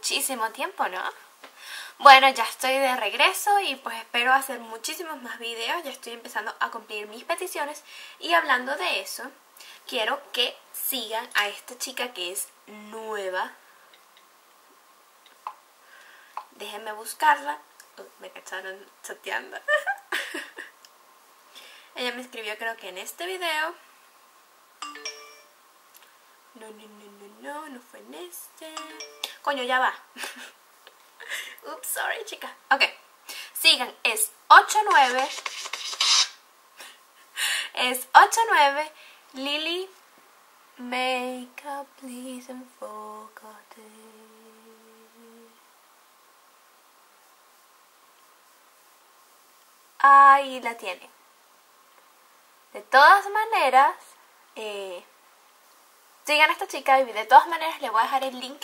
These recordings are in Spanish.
muchísimo tiempo, ¿no? Bueno, ya estoy de regreso y pues espero hacer muchísimos más videos, ya estoy empezando a cumplir mis peticiones y hablando de eso, quiero que sigan a esta chica que es nueva. Déjenme buscarla. me cacharon chateando. Ella me escribió creo que en este video. No, no, no, no, no, no fue en este. Coño, ya va. Oops, sorry, chica. Ok. Sigan, es 89. Es 89 Lily Makeup, please and forgot Ahí la tiene. De todas maneras, eh, sigan a esta chica y de todas maneras les voy a dejar el link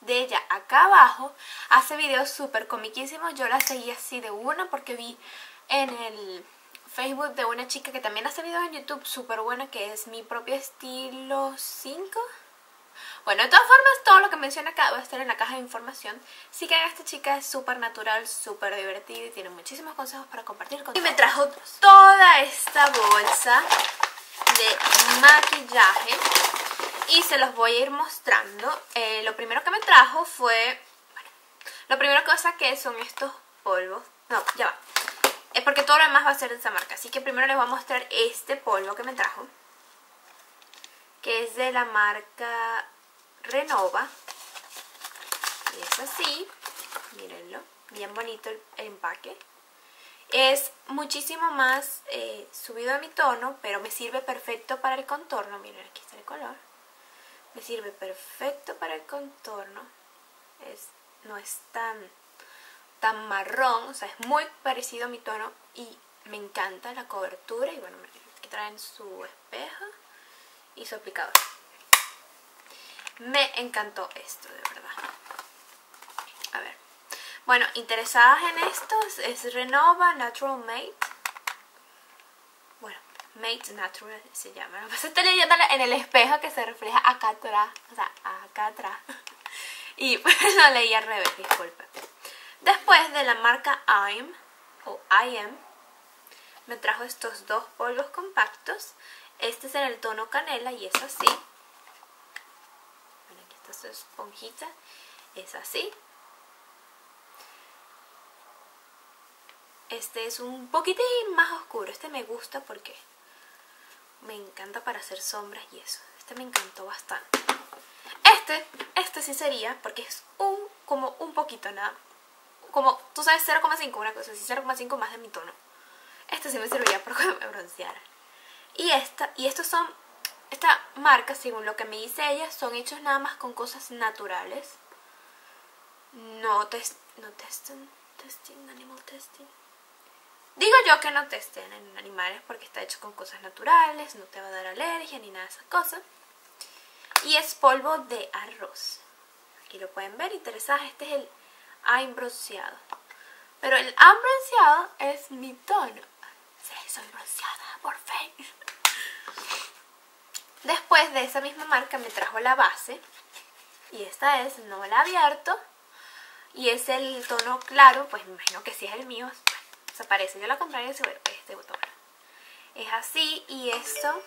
de ella acá abajo. Hace videos súper comiquísimos. Yo la seguí así de una porque vi en el Facebook de una chica que también hace videos en YouTube súper buena que es mi propio estilo 5. Bueno, de todas formas, todo lo que menciona acá va a estar en la caja de información. Sí que esta chica es súper natural, súper divertida y tiene muchísimos consejos para compartir con Y me trajo toda esta bolsa de maquillaje y se los voy a ir mostrando. Eh, lo primero que me trajo fue... Bueno, lo primero que son estos polvos. No, ya va. Es porque todo lo demás va a ser de esa marca. Así que primero les voy a mostrar este polvo que me trajo. Que es de la marca Renova. Es así. Mírenlo. Bien bonito el, empaque. Es muchísimo más eh, subido a mi tono, pero me sirve perfecto para el contorno. Miren, aquí está el color me sirve perfecto para el contorno. Es, no es tan, tan marrón, o sea, es muy parecido a mi tono y me encanta la cobertura y bueno, aquí traen su espejo y su aplicador. Me encantó esto, de verdad. A ver. Bueno, interesadas en esto es Renova Natural Mate Made Natural se llama. Lo estoy leyendo en el espejo que se refleja acá atrás. O sea, acá atrás. Y pues lo leí al revés, disculpe. Después de la marca I'm o IM me trajo estos dos polvos compactos. Este es en el tono canela y es así. Bueno, aquí está su esponjita. Es así. Este es un poquitín más oscuro. Este me gusta porque me encanta para hacer sombras y eso. Este me encantó bastante. Este, este sí sería, porque es un, como un poquito nada. Como, tú sabes, 0,5, una cosa así, 0,5 más de mi tono. Este sí me serviría para que me bronceara. Y esta, y estos son, esta marca, según lo que me dice ella, son hechos nada más con cosas naturales. No, test, no testing, testing, animal testing. Digo yo que no testen en animales porque está hecho con cosas naturales, no te va a dar alergia ni nada de esas cosas. Y es polvo de arroz. Aquí lo pueden ver, interesadas. Este es el I'm bronceado. Pero el I'm bronceado es mi tono. Sí, soy bronceada, por fin. Después de esa misma marca me trajo la base. Y esta es, no la abierto. Y es el tono claro, pues me imagino que sí es el mío se. Yo la compré este botón. Es así y esto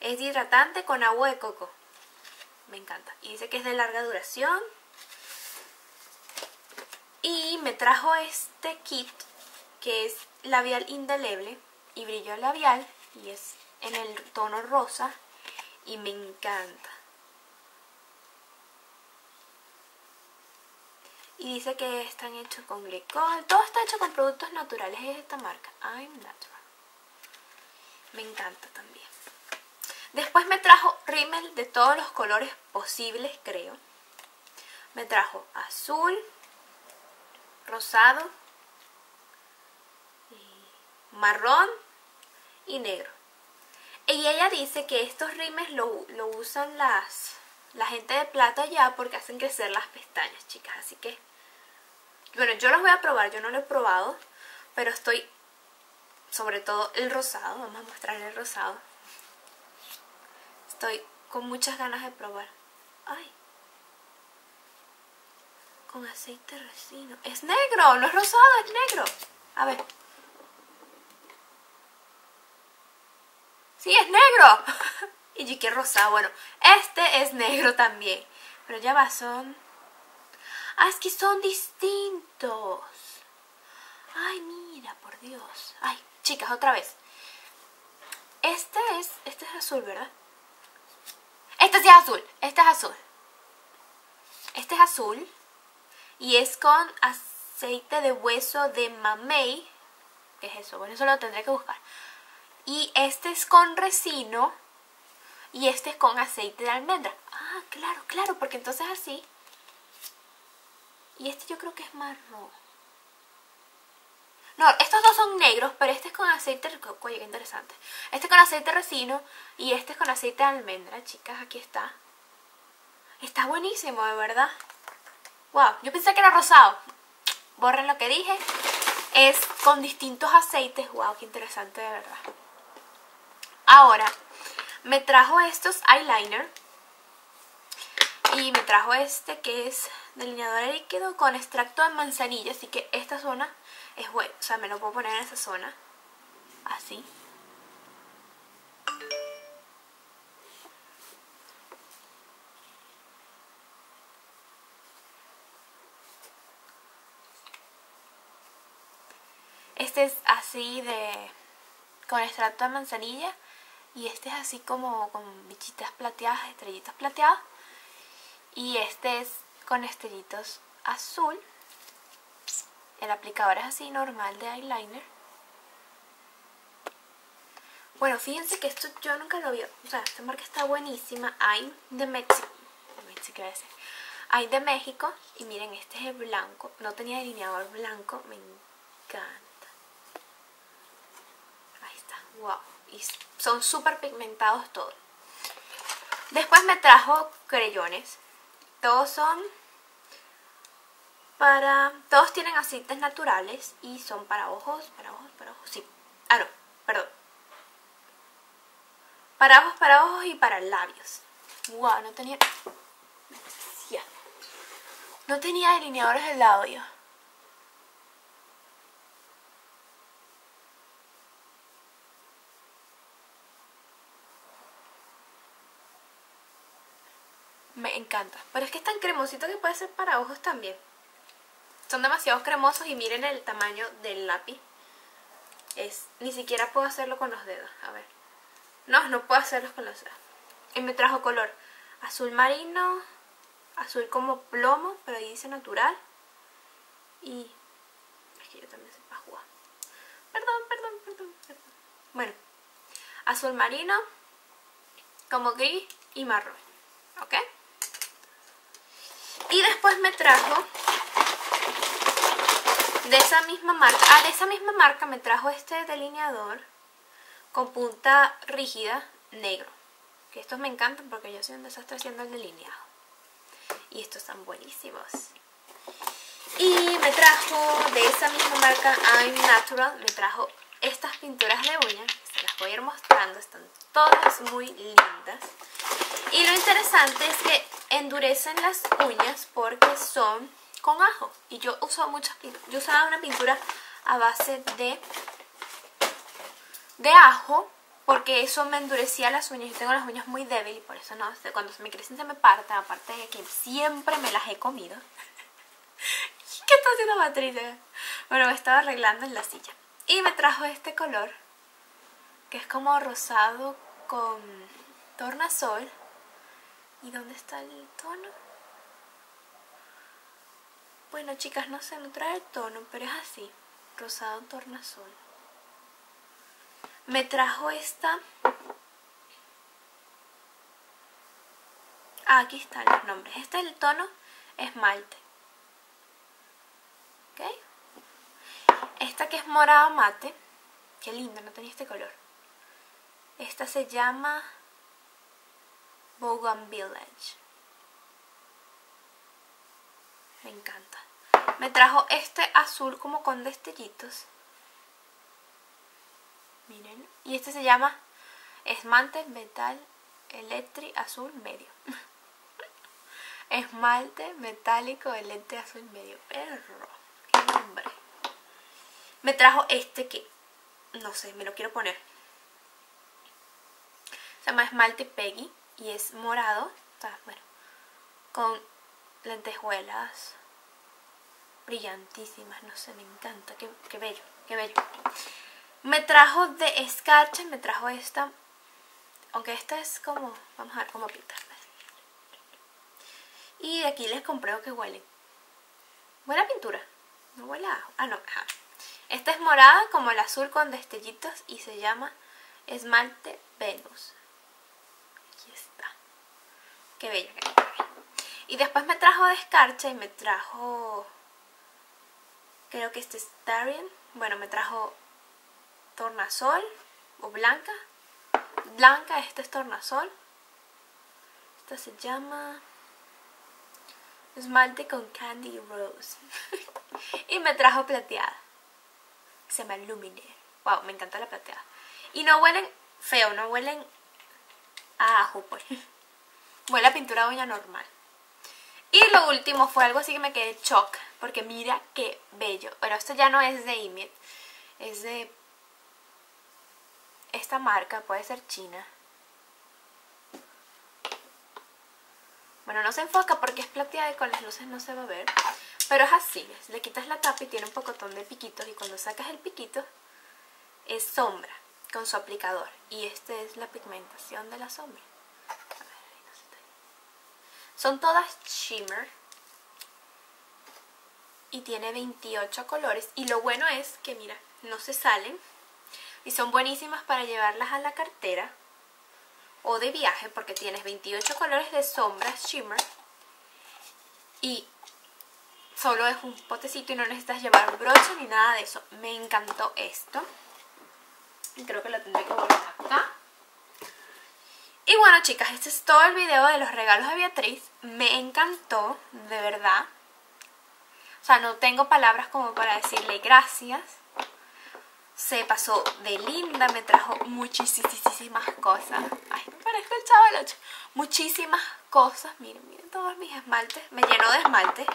es hidratante con agua de coco. Me encanta. Y dice que es de larga duración. Y me trajo este kit que es labial indeleble y brillo labial y es en el tono rosa y me encanta. Y dice que están hechos con glicol. Todo está hecho con productos naturales. Es esta marca. I'm Natural. Me encanta también. Después me trajo rímel de todos los colores posibles, creo. Me trajo azul, rosado, marrón y negro. Y ella dice que estos rímel lo, lo usan las, la gente de plata ya porque hacen crecer las pestañas, chicas. Así que bueno, yo los voy a probar, yo no lo he probado, pero estoy, sobre todo el rosado, vamos a mostrar el rosado. Estoy con muchas ganas de probar. Ay. Con aceite resino. Es negro, no es rosado, es negro. A ver. Sí, es negro. y que rosado. Bueno, este es negro también. Pero ya va, son... Ah, es que son distintos. Ay, mira, por Dios. Ay, chicas, otra vez. Este es... Este es azul, ¿verdad? Este sí es azul. Este es azul. Este es azul. Y es con aceite de hueso de mamey. ¿Qué es eso? Bueno, eso lo tendré que buscar. Y este es con resino. Y este es con aceite de almendra. Ah, claro, claro, porque entonces así. Y este yo creo que es marrón. No, estos dos son negros, pero este es con aceite... Oye, qué interesante. Este es con aceite resino y este es con aceite de almendra, chicas. Aquí está. Está buenísimo, de verdad. Wow, yo pensé que era rosado. Borren lo que dije. Es con distintos aceites. Wow, qué interesante, de verdad. Ahora, me trajo estos eyeliner. Y me trajo este que es delineador líquido con extracto de manzanilla. Así que esta zona es bueno. O sea, me lo puedo poner en esa zona. Así. Este es así de... con extracto de manzanilla. Y este es así como con bichitas plateadas, estrellitas plateadas. Y este es con estrellitos azul. El aplicador es así normal de eyeliner. Bueno, fíjense que esto yo nunca lo vi. O sea, esta marca está buenísima. I'm de México. Hay de México. Y miren, este es el blanco. No tenía delineador blanco. Me encanta wow, y son súper pigmentados todos. Después me trajo creyones. Todos son para... Todos tienen aceites naturales y son para ojos, para ojos, para ojos, sí. Ah, no, perdón. Para ojos, para ojos y para labios. Wow, no tenía... No tenía delineadores de labios. Me encanta. Pero es que es tan cremosito que puede ser para ojos también. Son demasiado cremosos y miren el tamaño del lápiz. Es, ni siquiera puedo hacerlo con los dedos. A ver. No, no puedo hacerlo con los dedos. Y me trajo color azul marino, azul como plomo, pero ahí dice natural. Y... Es que yo también sé para jugar. Perdón, perdón, perdón, perdón. Bueno. Azul marino, como gris y marrón. ¿Ok? Y después me trajo de esa misma marca, ah, de esa misma marca me trajo este delineador con punta rígida negro. Que estos me encantan porque yo soy un desastre haciendo el delineado. Y estos están buenísimos. Y me trajo de esa misma marca I'm Natural, me trajo estas pinturas de uñas. Se las voy a ir mostrando, están todas muy lindas. Y lo interesante es que endurecen las uñas porque son con ajo. Y yo uso muchas yo usaba una pintura a base de, de ajo porque eso me endurecía las uñas. Yo tengo las uñas muy débiles por eso no, cuando se me crecen se me parten, aparte de que siempre me las he comido. ¿Qué está haciendo Patricia? Bueno, me estaba arreglando en la silla. Y me trajo este color, que es como rosado con tornasol ¿Y dónde está el tono? Bueno, chicas, no sé, no trae el tono, pero es así. Rosado tornasol. Me trajo esta... Ah, aquí están los nombres. Este es el tono esmalte. ¿Ok? Esta que es morado mate. Qué linda, no tenía este color. Esta se llama Bogan Village. Me encanta. Me trajo este azul como con destellitos. Miren. Y este se llama Esmante Metal Electric Azul Medio. Esmalte metálico lente azul medio perro. Qué nombre. Me trajo este que, no sé, me lo quiero poner. Se llama esmalte Peggy y es morado. Bueno, con lentejuelas brillantísimas, no sé, me encanta, qué, qué bello, qué bello. Me trajo de escarcha, me trajo esta, aunque esta es como, vamos a ver cómo pintarla. Y de aquí les compré que huele. Buena pintura, no huele a ah no, ajá. Esta es morada como el azul con destellitos y se llama esmalte Venus. Aquí está. Qué bella, qué bella. Y después me trajo de escarcha y me trajo creo que este es Darien. Bueno, me trajo tornasol o blanca. Blanca, este es tornasol. Esta se llama esmalte con Candy Rose. y me trajo plateada. Se llama Luminaire. Wow, me encanta la plateada. Y no huelen feo, no huelen a ajo, pues. Huele a pintura uña normal. Y lo último fue algo así que me quedé shock, porque mira qué bello. Bueno, esto ya no es de Imit, es de esta marca, puede ser china. Bueno, no se enfoca porque es plateada y con las luces no se va a ver. Pero es así, le quitas la tapa y tiene un pocotón de piquitos y cuando sacas el piquito es sombra con su aplicador. Y esta es la pigmentación de la sombra. Son todas shimmer. Y tiene 28 colores. Y lo bueno es que, mira, no se salen. Y son buenísimas para llevarlas a la cartera o de viaje porque tienes 28 colores de sombras shimmer y solo es un potecito y no necesitas llevar broche ni nada de eso. Me encantó esto. Creo que lo tendré que volver acá. Y bueno chicas, este es todo el video de los regalos de Beatriz. Me encantó, de verdad. O sea, no tengo palabras como para decirle gracias. Se pasó de linda, me trajo muchísimas cosas. Ay, me parezco el chaval 8. Muchísimas cosas. Miren, miren todos mis esmaltes. Me llenó de esmaltes.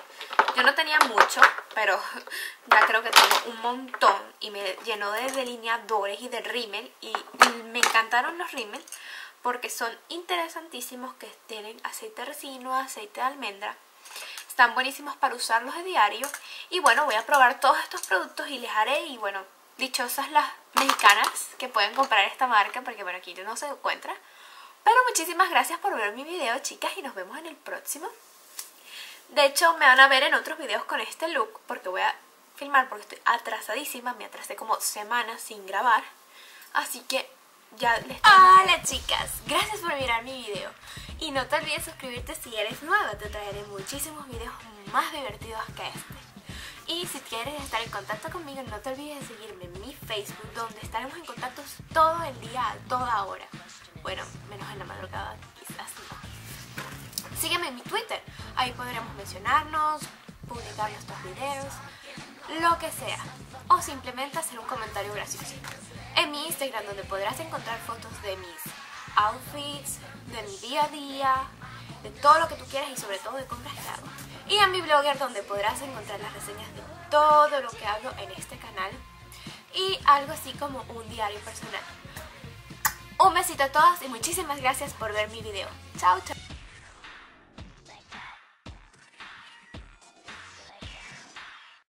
Yo no tenía mucho, pero ya creo que tengo un montón. Y me llenó de delineadores y de rímel. Y me encantaron los rímel porque son interesantísimos que tienen aceite de resino, aceite de almendra. Están buenísimos para usarlos de diario. Y bueno, voy a probar todos estos productos y les haré. Y bueno, dichosas las mexicanas que pueden comprar esta marca porque bueno, aquí no se encuentra. Pero muchísimas gracias por ver mi video, chicas, y nos vemos en el próximo. De hecho, me van a ver en otros videos con este look porque voy a filmar porque estoy atrasadísima. Me atrasé como semanas sin grabar. Así que ya les Hola chicas, gracias por mirar mi video y no te olvides suscribirte si eres nueva, te traeré muchísimos videos más divertidos que este. Y si quieres estar en contacto conmigo, no te olvides de seguirme en mi Facebook, donde estaremos en contacto todo el día, a toda hora. Bueno, menos en la madrugada, quizás no. Sígueme en mi Twitter, ahí podremos mencionarnos, publicar nuestros videos, lo que sea. O simplemente hacer un comentario gracioso en mi Instagram donde podrás encontrar fotos de mis outfits, de mi día a día, de todo lo que tú quieras y sobre todo de compras que hago. Y en mi blogger donde podrás encontrar las reseñas de todo lo que hablo en este canal y algo así como un diario personal. Un besito a todas y muchísimas gracias por ver mi video. Chao, chao.